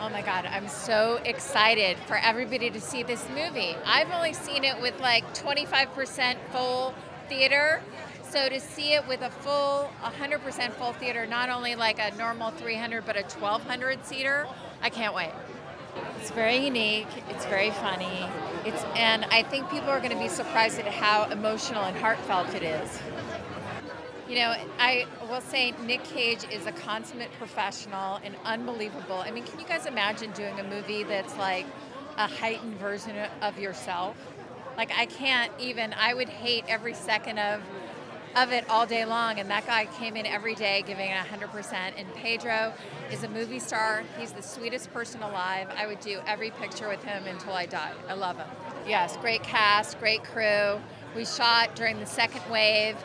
Oh my God, I'm so excited for everybody to see this movie. I've only seen it with like 25% full theater. So to see it with a full 100% full theater, not only like a normal 300 but a 1200 seater, I can't wait. It's very unique. It's very funny. It's and I think people are going to be surprised at how emotional and heartfelt it is. You know, I will say Nick Cage is a consummate professional and unbelievable. I mean, can you guys imagine doing a movie that's like a heightened version of yourself? Like I can't even I would hate every second of of it all day long and that guy came in every day giving it 100% and Pedro is a movie star. He's the sweetest person alive. I would do every picture with him until I die. I love him. Yes, great cast, great crew. We shot during the second wave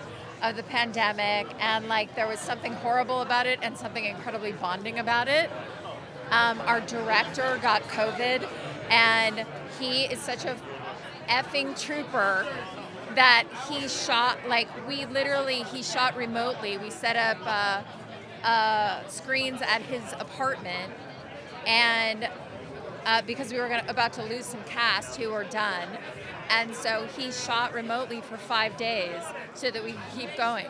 of the pandemic, and like there was something horrible about it and something incredibly bonding about it. Um, our director got COVID, and he is such a effing trooper that he shot like we literally he shot remotely. We set up uh, uh, screens at his apartment, and uh, because we were gonna, about to lose some cast who were done, and so he shot remotely for five days so that we keep going.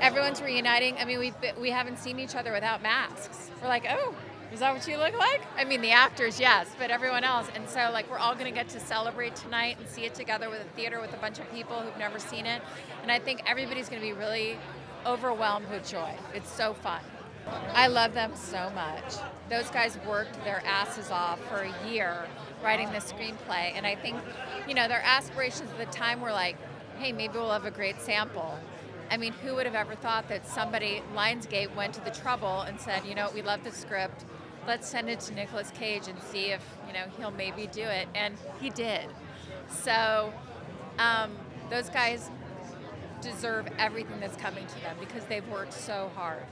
Everyone's reuniting. I mean, we we haven't seen each other without masks. We're like, oh, is that what you look like? I mean, the actors, yes, but everyone else. And so, like, we're all going to get to celebrate tonight and see it together with a theater with a bunch of people who've never seen it. And I think everybody's going to be really overwhelmed with joy. It's so fun. I love them so much. Those guys worked their asses off for a year writing this screenplay. And I think, you know, their aspirations at the time were like, hey, maybe we'll have a great sample. I mean, who would have ever thought that somebody, Lionsgate, went to the trouble and said, you know, we love the script, let's send it to Nicolas Cage and see if, you know, he'll maybe do it. And he did. So um, those guys deserve everything that's coming to them because they've worked so hard.